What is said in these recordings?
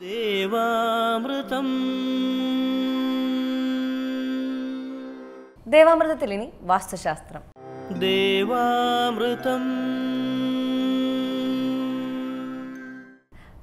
ദേവാമൃതം. ദേവാമൃതത്തിൽ ഇനി വാസ്തുശാസ്ത്രം. ദേവാമൃതം.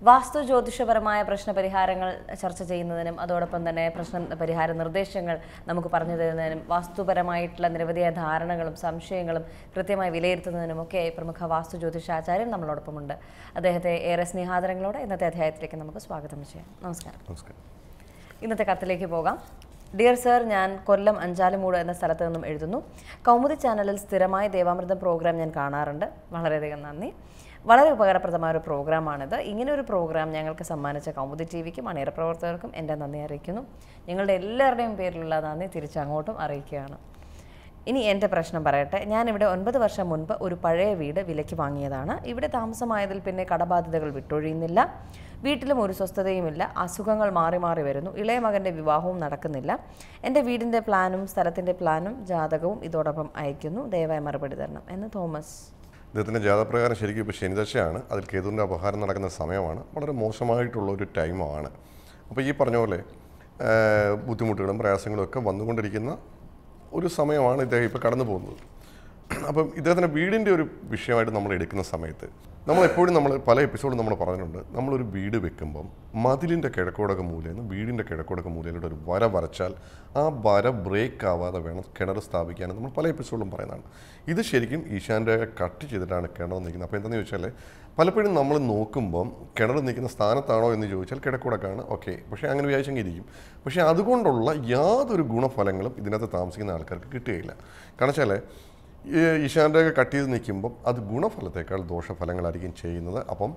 വാസ്തു ജ്യോതിഷപരമായ പ്രശ്ന പരിഹാരങ്ങൾ ചർച്ച ചെയ്യുന്നതിനും അതോടൊപ്പം തന്നെ പ്രശ്ന പരിഹാര നിർദ്ദേശങ്ങൾ നമുക്ക് പറഞ്ഞു തരുന്നതിനും വാസ്തുപരമായിട്ടുള്ള നിരവധിയായ ധാരണകളും സംശയങ്ങളും കൃത്യമായി വിലയിരുത്തുന്നതിനും ഒക്കെ പ്രമുഖ വാസ്തു ജ്യോതിഷാചാര്യൻ നമ്മളോടൊപ്പമുണ്ട്. അദ്ദേഹത്തെ ഏറെ സ്നേഹാദരങ്ങളോടെ ഇന്നത്തെ അധ്യായത്തിലേക്ക് നമുക്ക് സ്വാഗതം ചെയ്യാം. നമസ്കാരം. നമസ്കാരം. ഇന്നത്തെ കത്തിലേക്ക് പോകാം. ഡിയർ സർ ഞാൻ കൊല്ലം അഞ്ചാലുമൂട് എന്ന സ്ഥലത്ത് നിന്നും എഴുതുന്നു. കൗമുദി ചാനലിൽ സ്ഥിരമായി ദേവാമൃതം പ്രോഗ്രാം ഞാൻ കാണാറുണ്ട്. വളരെയധികം നന്ദി. വളരെ ഉപകാരപ്രദമായ ഒരു പ്രോഗ്രാമാണിത്. ഇങ്ങനെ ഒരു പ്രോഗ്രാം ഞങ്ങൾക്ക് സമ്മാനിച്ച കൗമുദി ടി വിക്കും അണിയറ പ്രവർത്തകർക്കും എന്റെ നന്ദി അറിയിക്കുന്നു. ഞങ്ങളുടെ എല്ലാവരുടെയും പേരിലുള്ള നന്ദി തിരിച്ചങ്ങോട്ടും അറിയിക്കുകയാണ്. ഇനി എന്റെ പ്രശ്നം പറയട്ടെ. ഞാനിവിടെ ഒൻപത് വർഷം മുൻപ് ഒരു പഴയ വീട് വിലയ്ക്ക് വാങ്ങിയതാണ്. ഇവിടെ താമസമായതിൽ പിന്നെ കടബാധ്യതകൾ വിട്ടൊഴിയുന്നില്ല. വീട്ടിലും ഒരു സ്വസ്ഥതയുമില്ല. അസുഖങ്ങൾ മാറി മാറി വരുന്നു. ഇളയ മകന്റെ വിവാഹവും നടക്കുന്നില്ല. എന്റെ വീടിന്റെ പ്ലാനും സ്ഥലത്തിന്റെ പ്ലാനും ജാതകവും ഇതോടൊപ്പം അയക്കുന്നു ദയവായി മറുപടി തരണം. എന്ന് തോമസ്. ഇദ്ദേഹത്തിന്റെ ജാതപ്രകാരം ശരിക്കും ഇപ്പോൾ ശനിദശയാണ്. അതിൽ കേതുവിന്റെ അപഹാരം നടക്കുന്ന സമയമാണ്. വളരെ മോശമായിട്ടുള്ള ഒരു ടൈമാണ് അപ്പോൾ ഈ പറഞ്ഞ പോലെ ബുദ്ധിമുട്ടുകളും പ്രയാസങ്ങളും ഒക്കെ വന്നുകൊണ്ടിരിക്കുന്ന ഒരു സമയമാണ് ഇദ്ദേഹം ഇപ്പോൾ കടന്നു പോകുന്നത് അപ്പം ഇദ്ദേഹത്തിന്റെ വീടിന്റെ ഒരു വിഷയമായിട്ട് നമ്മൾ എടുക്കുന്ന സമയത്ത് നമ്മൾ എപ്പോഴും നമ്മൾ പല എപ്പിസോഡും നമ്മൾ പറഞ്ഞിട്ടുണ്ട്. നമ്മളൊരു വീട് വെക്കുമ്പം മതിലിന്റെ കിഴക്കോടൊക്കെ മൂലയിൽ വീടിന്റെ കിഴക്കോടൊക്കെ മൂലയിലൂടെ ഒരു വര വരച്ചാൽ ആ വര ബ്രേക്ക് ആവാതെ വേണം കിണർ സ്ഥാപിക്കാൻ നമ്മൾ പല എപ്പിസോഡിലും പറയുന്നതാണ്. ഇത് ശരിക്കും ഈശാന്റെ കട്ട് ചെയ്തിട്ടാണ് കിണർ നിൽക്കുന്നത്. അപ്പോൾ എന്താണെന്ന് ചോദിച്ചാൽ പലപ്പോഴും നമ്മൾ നോക്കുമ്പം കിണർ നിൽക്കുന്ന സ്ഥാനത്താണോ എന്ന് ചോദിച്ചാൽ കിഴക്കുടക്കാണ് ഓക്കെ. പക്ഷേ അങ്ങനെ വിചാരിച്ചെങ്കിൽ ഇരിക്കും പക്ഷേ അതുകൊണ്ടുള്ള യാതൊരു ഗുണഫലങ്ങളും ഇതിനകത്ത് താമസിക്കുന്ന ആൾക്കാർക്ക് കിട്ടുകയില്ല. കാരണം വെച്ചാൽ ഈ രേഖ കട്ട് ചെയ്ത് നിൽക്കുമ്പം അത് ഗുണഫലത്തേക്കാൾ ദോഷഫലങ്ങളായിരിക്കും ചെയ്യുന്നത്. അപ്പം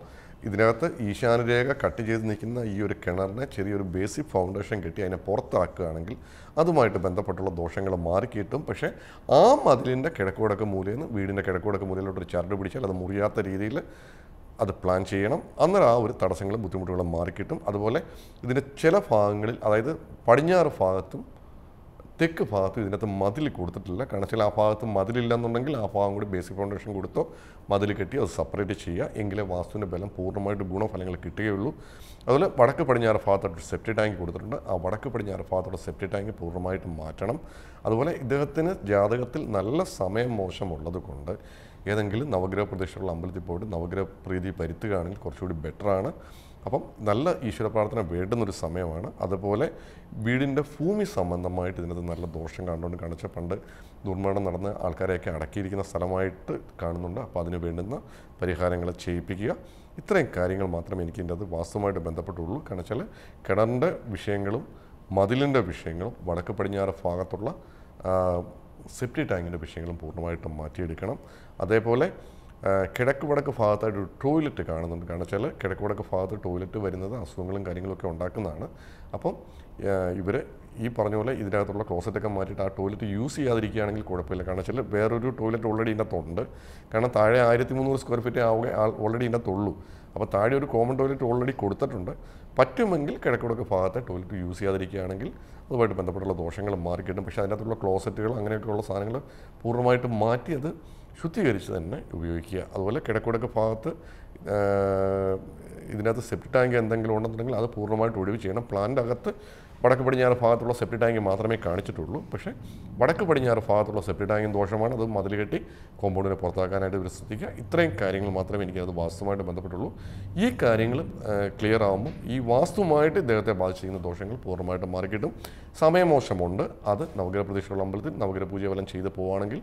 ഇതിനകത്ത് ഈശാനരേഖ കട്ട് ചെയ്ത് നിൽക്കുന്ന ഈ ഒരു കിണറിനെ ചെറിയൊരു ബേസിക് ഫൗണ്ടേഷൻ കെട്ടി അതിനെ പുറത്താക്കുകയാണെങ്കിൽ അതുമായിട്ട് ബന്ധപ്പെട്ടുള്ള ദോഷങ്ങൾ മാറിക്കിട്ടും പക്ഷേ ആ മതിലിന്റെ കിഴക്കുവടക്ക് മൂലയിൽ നിന്ന് വീടിന്റെ കിഴക്കുവടക്ക് മൂലയിലോട്ട് ഒരു ചരട് പിടിച്ചാൽ അത് മുറിയാത്ത രീതിയിൽ അത് പ്ലാൻ ചെയ്യണം. അന്നേരം ആ ഒരു തടസ്സങ്ങളും ബുദ്ധിമുട്ടുകളും മാറിക്കിട്ടും അതുപോലെ ഇതിന്റെ ചില ഭാഗങ്ങളിൽ അതായത് പടിഞ്ഞാറ് ഭാഗത്തും തെക്ക് ഭാഗത്ത് ഇതിനകത്ത് മതിൽ കൊടുത്തിട്ടില്ല. കാരണം വെച്ചാൽ ആ ഭാഗത്ത് മതിലില്ലെന്നുണ്ടെങ്കിൽ ആ ഭാഗം കൂടി ബേസിക് ഫൗണ്ടേഷൻ കൊടുത്തോ മതിൽ കെട്ടി അത് സെപ്പറേറ്റ് ചെയ്യുക. എങ്കിലേ വാസ്തുവിന്റെ ബലം പൂർണമായിട്ട് ഗുണഫലങ്ങൾ കിട്ടുകയുള്ളൂ. അതുപോലെ വടക്ക് പടിഞ്ഞാറ് ഭാഗത്തോട്ട് സെപ്റ്റി ടാങ്ക് കൊടുത്തിട്ടുണ്ട്. ആ വടക്ക് പടിഞ്ഞാറ് ഭാഗത്തോട്ട് സെപ്റ്റി ടാങ്ക് പൂർണമായിട്ടും മാറ്റണം. അതുപോലെ ഇദ്ദേഹത്തിന് ജാതകത്തിൽ നല്ല സമയം മോശമുള്ളത് കൊണ്ട് ഏതെങ്കിലും നവഗ്രഹ പ്രദേശമുള്ള അമ്പലത്തിൽ പോയിട്ട് നവഗ്രഹ പ്രീതി പരുത്തുകയാണെങ്കിൽ കുറച്ചുകൂടി ബെറ്ററാണ് അപ്പം നല്ല ഈശ്വര പ്രാർത്ഥന വേണ്ടുന്നൊരു സമയമാണ്. അതുപോലെ വീടിന്റെ ഭൂമി സംബന്ധമായിട്ട് ഇതിനകത്ത് നല്ല ദോഷം കണ്ടുകൊണ്ട് കാണിച്ച പണ്ട് ദുർമരണം നടന്ന് ആൾക്കാരെയൊക്കെ അടക്കിയിരിക്കുന്ന സ്ഥലമായിട്ട് കാണുന്നുണ്ട്. അപ്പോൾ അതിന് വേണ്ടുന്ന പരിഹാരങ്ങൾ ചെയ്യിപ്പിക്കുക. ഇത്രയും കാര്യങ്ങൾ മാത്രമേ എനിക്ക് ഇതിന്റെ അത് വാസ്തുവുമായിട്ട് ബന്ധപ്പെട്ടുള്ളൂ. കാരണം വെച്ചാൽ കിണറിന്റെ വിഷയങ്ങളും മതിലിന്റെ വിഷയങ്ങളും വടക്ക് പടിഞ്ഞാറ് ഭാഗത്തുള്ള സെപ്റ്റി ടാങ്കിന്റെ വിഷയങ്ങളും പൂർണമായിട്ടും മാറ്റിയെടുക്കണം. അതേപോലെ കിഴക്ക് വടക്ക് ഭാഗത്തായിട്ട് ടോയ്ലറ്റ് കാണുന്നുണ്ട്. കാരണം വെച്ചാൽ കിഴക്ക് വടക്ക് ഭാഗത്ത് ടോയ്ലറ്റ് വരുന്നത് അസുഖങ്ങളും കാര്യങ്ങളൊക്കെ ഉണ്ടാക്കുന്നതാണ്. അപ്പം ഇവർ ഈ പറഞ്ഞ പോലെ ഇതിനകത്തുള്ള ക്ലോസറ്റൊക്കെ മാറ്റിയിട്ട് ആ ടോയ്ലറ്റ് യൂസ് ചെയ്യാതിരിക്കുകയാണെങ്കിൽ കുഴപ്പമില്ല. കാരണം വെച്ചാൽ വേറൊരു ടോയ്ലറ്റ് ഓൾറെഡി ഇതിനകത്തുണ്ട്. കാരണം താഴെ ആയിരത്തി മുന്നൂറ് സ്ക്വയർ ഫീറ്റ് ആവുക ഓൾറെഡി ഇതിനകത്തുള്ളൂ. അപ്പോൾ താഴെ ഒരു കോമൺ ടോയ്ലറ്റ് ഓൾറെഡി കൊടുത്തിട്ടുണ്ട്. പറ്റുമെങ്കിൽ കിഴക്കുടക്ക് ഭാഗത്തെ ടോയ്ലറ്റ് യൂസ് ചെയ്യാതിരിക്കുകയാണെങ്കിൽ അതുമായിട്ട് ബന്ധപ്പെട്ടുള്ള ദോഷങ്ങൾ മാറിക്കിട്ടും. പക്ഷേ അതിനകത്തുള്ള ക്ലോസറ്റുകൾ അങ്ങനെയൊക്കെയുള്ള സാധനങ്ങൾ പൂർണമായിട്ടും മാറ്റി അത് ശുദ്ധീകരിച്ച് തന്നെ ഉപയോഗിക്കുക. അതുപോലെ കിഴക്കുടക്ക് ഭാഗത്ത് ഇതിനകത്ത് സെപ്റ്റി ടാങ്ക് എന്തെങ്കിലും ഉണ്ടെന്നുണ്ടെങ്കിൽ അത് പൂർണമായിട്ട് ഒഴിവ് ചെയ്യണം. പ്ലാന്റ് അകത്ത് വടക്ക് പടിഞ്ഞാറ് ഭാഗത്തുള്ള സെപ്റ്റി ടാങ്ക് മാത്രമേ കാണിച്ചിട്ടുള്ളൂ. പക്ഷേ വടക്ക് പടിഞ്ഞാറ് ഭാഗത്തുള്ള സെപ്റ്റി ടാങ്കും ദോഷമാണ്. അത് മതിൽ കെട്ടി കോമ്പൗണ്ടിനെ പുറത്താക്കാനായിട്ട് ഇവർ ശ്രദ്ധിക്കുക. ഇത്രയും കാര്യങ്ങൾ മാത്രമേ എനിക്ക് വാസ്തുമായിട്ട് ബന്ധപ്പെട്ടുള്ളൂ. ഈ കാര്യങ്ങൾ ക്ലിയർ ആകുമ്പോൾ ഈ വാസ്തുമായിട്ട് ഇദ്ദേഹത്തെ ബാധിച്ചിരിക്കുന്ന ദോഷങ്ങൾ പൂർണമായിട്ടും മാറിക്കിട്ടും. സമയമോശമുണ്ട്. അത് നവഗ്രഹ പ്രതീക്ഷയുള്ള അമ്പലത്തിൽ നവഗ്രഹ പൂജ ചെയ്ത് പോവുകയാണെങ്കിൽ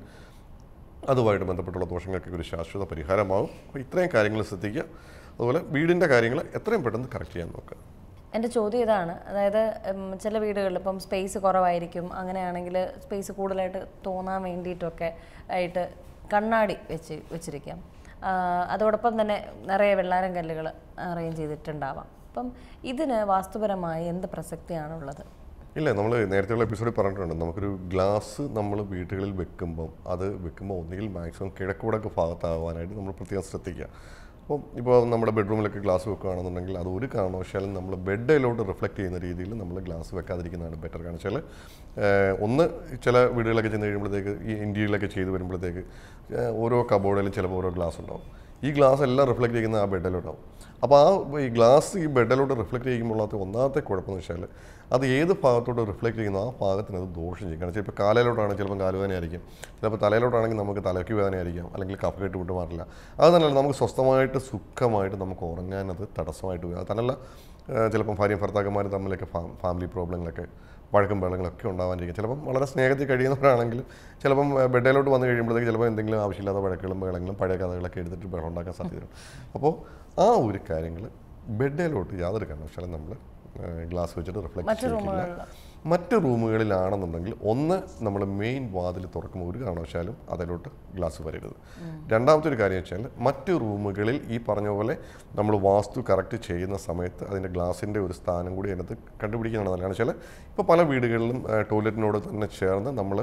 അതുമായിട്ട് ബന്ധപ്പെട്ടുള്ള ദോഷങ്ങൾക്ക് ഒരു ശാശ്വത പരിഹാരമാകും അപ്പോൾ ഇത്രയും കാര്യങ്ങൾ ശ്രദ്ധിക്കുക. അതുപോലെ വീടിന്റെ കാര്യങ്ങൾ എത്രയും പെട്ടെന്ന് കറക്റ്റ് ചെയ്യാൻ നോക്കുക. എന്റെ ചോദ്യം ഇതാണ്. അതായത് ചില വീടുകളിൽ ഇപ്പം സ്പേസ് കുറവായിരിക്കും. അങ്ങനെയാണെങ്കിൽ സ്പേസ് കൂടുതലായിട്ട് തോന്നാൻ വേണ്ടിയിട്ടൊക്കെ ആയിട്ട് കണ്ണാടി വെച്ച് വെച്ചിരിക്കാം. അതോടൊപ്പം തന്നെ നിറയെ വെള്ളാരം കല്ലുകൾ അറേഞ്ച് ചെയ്തിട്ടുണ്ടാവാം. അപ്പം ഇതിന് വാസ്തുപരമായി എന്ത് പ്രസക്തിയാണുള്ളത്? ഇല്ല നമ്മൾ നേരത്തെയുള്ള എപ്പിസോഡിൽ പറഞ്ഞിട്ടുണ്ട്. നമുക്കൊരു ഗ്ലാസ് നമ്മൾ വീടുകളിൽ വെക്കുമ്പം അത് വെക്കുമ്പോൾ ഒന്നുകിൽ മാക്സിമം കിഴക്കൂടൊക്കെ ഭാഗത്താവാനായിട്ട് നമ്മൾ പ്രത്യേകം ശ്രദ്ധിക്കുക. അപ്പം ഇപ്പോൾ നമ്മുടെ ബെഡ്റൂമിലൊക്കെ ഗ്ലാസ് വെക്കുകയാണെന്നുണ്ടെങ്കിൽ അത് ഒരു കാരണവശാലും നമ്മൾ ബെഡിലോട്ട് റിഫ്ലക്റ്റ് ചെയ്യുന്ന രീതിയിൽ നമ്മൾ ഗ്ലാസ് വെക്കാതിരിക്കുന്നതാണ് ബെറ്റർ കാരണം വെച്ചാൽ ഒന്ന് ചില വീടുകളൊക്കെ ചെന്ന് കഴിയുമ്പോഴത്തേക്ക് ഈ ഇന്ത്യയിലൊക്കെ ചെയ്ത് വരുമ്പോഴത്തേക്ക് ഓരോ കബോർഡിലും ചിലപ്പോൾ ഓരോ ഗ്ലാസ് ഉണ്ടാവും. ഈ ഗ്ലാസ് എല്ലാം റിഫ്ലക്റ്റ് ചെയ്യുന്ന ആ ബെഡിലോട്ടാവും അപ്പോൾ ആ ഈ ഗ്ലാസ് ഈ ബെഡിലോട്ട് റിഫ്ലക്റ്റ് ചെയ്യുമ്പോൾ അത് ഒന്നാമത്തെ കുഴപ്പമെന്ന് വെച്ചാൽ അത് ഏത് ഭാഗത്തോട്ട് റിഫ്ലക്റ്റ് ചെയ്യുന്നു ആ ഭാഗത്തിന് അത് ദോഷം ചെയ്യും. കാരണം ചിലപ്പോൾ കാലയിലോട്ടാണെങ്കിൽ ചിലപ്പോൾ കാലുവേദനയായിരിക്കും ചിലപ്പോൾ തലയിലോട്ടാണെങ്കിൽ നമുക്ക് തലയ്ക്ക് വേദനയായിരിക്കാം അല്ലെങ്കിൽ കഫ കെട്ട് വിട്ട് മാറില്ല. അത് തന്നെയല്ല നമുക്ക് സ്വസ്ഥമായിട്ട് സുഖമായിട്ട് നമുക്ക് ഉറങ്ങാനത് തടസ്സമായിട്ട് വരും. അത് തന്നെയല്ല ചിലപ്പം ഭാര്യയും ഭർത്താക്കന്മാരും തമ്മിലൊക്കെ ഫാം ഫാമിലി പ്രോബ്ലങ്ങളൊക്കെ വഴക്കും ബഹളങ്ങളൊക്കെ ഉണ്ടാവാനിരിക്കും. ചിലപ്പം വളരെ സ്നേഹത്തിൽ കഴിയുന്നവരാണെങ്കിൽ ചിലപ്പം ബെഡേലോട്ട് വന്നു കഴിയുമ്പോഴത്തേക്ക് ചിലപ്പോൾ എന്തെങ്കിലും ആവശ്യമില്ലാത്ത വഴക്കുകളും ബഹളങ്ങളും പഴയ കഥകളൊക്കെ എടുത്തിട്ട് ബഹളം ഉണ്ടാക്കാൻ സാധ്യതയുണ്ട്. അപ്പോൾ ആ ഒരു കാര്യങ്ങൾ ബെഡേലോട്ട് യാതൊരു കാരണവശാലും നമ്മൾ ഗ്ലാസ് വെച്ചിട്ട് റിഫ്ലക്ട് ചെയ്യില്ല മറ്റ് റൂമുകളിലാണെന്നുണ്ടെങ്കിൽ ഒന്ന് നമ്മൾ മെയിൻ വാതിൽ തുറക്കുമ്പോൾ ഒരു കാരണവശാലും അതിലോട്ട് ഗ്ലാസ് വരരുത്. രണ്ടാമത്തെ ഒരു കാര്യം വെച്ചാൽ മറ്റ് റൂമുകളിൽ ഈ പറഞ്ഞ പോലെ നമ്മൾ വാസ്തു കറക്റ്റ് ചെയ്യുന്ന സമയത്ത് അതിന്റെ ഗ്ലാസിന്റെ ഒരു സ്ഥാനം കൂടി അതിനകത്ത് കണ്ടുപിടിക്കുന്നതാണ് നല്ലതാണ് വെച്ചാൽ ഇപ്പോൾ പല വീടുകളിലും ടോയ്ലറ്റിനോട് തന്നെ ചേർന്ന് നമ്മൾ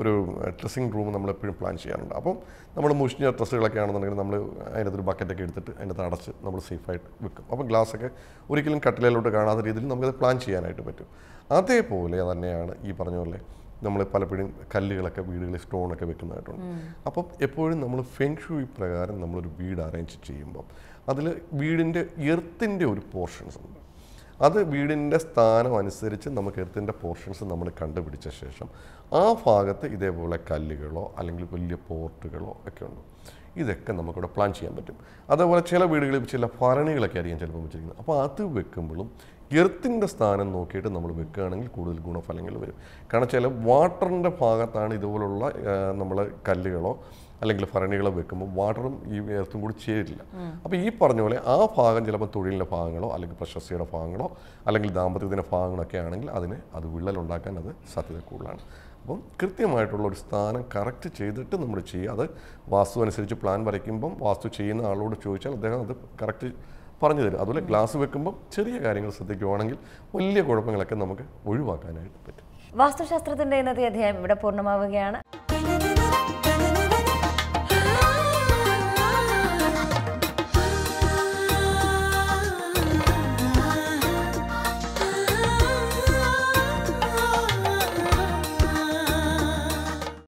ഒരു ഡ്രസ്സിങ് റൂം നമ്മൾ എപ്പോഴും പ്ലാൻ ചെയ്യാറുണ്ട്. അപ്പം നമ്മൾ മുഷിഞ്ഞ ഡ്രസ്സുകളൊക്കെ ആണെന്നുണ്ടെങ്കിൽ നമ്മൾ അതിനകത്തൊരു ബക്കറ്റൊക്കെ എടുത്തിട്ട് അതിനകത്ത് അടച്ച് നമ്മൾ സേഫായിട്ട് വെക്കും. അപ്പം ഗ്ലാസ്സൊക്കെ ഒരിക്കലും കട്ടിലയിലോട്ട് കാണാത്ത രീതിയിൽ നമുക്കത് പ്ലാൻ ചെയ്യാനായിട്ട് പറ്റും. അതേപോലെ തന്നെയാണ് ഈ പറഞ്ഞ പോലെ നമ്മൾ പലപ്പോഴും കല്ലുകളൊക്കെ വീടുകളിൽ സ്റ്റോണൊക്കെ വെക്കുന്നതായിട്ടുണ്ട്. അപ്പം എപ്പോഴും നമ്മൾ ഫെങ്ഷുയി പ്രകാരം നമ്മളൊരു വീട് അറേഞ്ച് ചെയ്യുമ്പം അതിൽ വീടിന്റെ എർത്തിന്റെ ഒരു പോർഷൻസ് ഉണ്ട്. അത് വീടിന്റെ സ്ഥാനം അനുസരിച്ച് നമുക്ക് എർത്തിന്റെ പോർഷൻസ് നമ്മൾ കണ്ടുപിടിച്ച ശേഷം ആ ഭാഗത്ത് ഇതേപോലെ കല്ലുകളോ അല്ലെങ്കിൽ വലിയ പോർട്ടുകളോ ഒക്കെ ഉണ്ട്. ഇതൊക്കെ നമുക്കിവിടെ പ്ലാൻ ചെയ്യാൻ പറ്റും. അതേപോലെ ചില വീടുകളിൽ ചില ഭരണികളൊക്കെ ആയിരിക്കും ചിലപ്പോൾ വെച്ചിരിക്കുന്നത്. അപ്പോൾ അത് വെക്കുമ്പോഴും എർത്തിന്റെ സ്ഥാനം നോക്കിയിട്ട് നമ്മൾ വെക്കുകയാണെങ്കിൽ കൂടുതൽ ഗുണഫലങ്ങൾ വരും. കാരണം ചില വാട്ടറിന്റെ ഭാഗത്താണ് ഇതുപോലുള്ള നമ്മൾ കല്ലുകളോ അല്ലെങ്കിൽ ഭരണികളോ വെക്കുമ്പോൾ വാട്ടറും ഈ എർത്തും കൂടി ചേരില്ല. അപ്പോൾ ഈ പറഞ്ഞ പോലെ ആ ഭാഗം ചിലപ്പോൾ തൊഴിലിന്റെ ഭാഗങ്ങളോ അല്ലെങ്കിൽ പ്രശസ്തിയുടെ ഭാഗങ്ങളോ അല്ലെങ്കിൽ ദാമ്പത്യത്തിന്റെ ഭാഗങ്ങളൊക്കെ ആണെങ്കിൽ അതിന് അത് വിള്ളലുണ്ടാക്കാൻ അത് സാധ്യത കൂടുതലാണ്. അപ്പം കൃത്യമായിട്ടുള്ള ഒരു സ്ഥാനം കറക്റ്റ് ചെയ്തിട്ട് നമ്മൾ ചെയ്യുക. അത് വാസ്തു അനുസരിച്ച് പ്ലാൻ വരയ്ക്കുമ്പം വാസ്തു ചെയ്യുന്ന ആളോട് ചോദിച്ചാൽ അദ്ദേഹം അത് കറക്റ്റ് പറഞ്ഞു തരും. അതുപോലെ ഗ്ലാസ് വെക്കുമ്പം ചെറിയ കാര്യങ്ങൾ ശ്രദ്ധിക്കുവാണെങ്കിൽ വലിയ കുഴപ്പങ്ങളൊക്കെ നമുക്ക് ഒഴിവാക്കാനായിട്ട് പറ്റും. വാസ്തുശാസ്ത്രത്തിന്റെ ഇന്നത്തെ അധ്യായം ഇവിടെ പൂർണമാവുകയാണ്.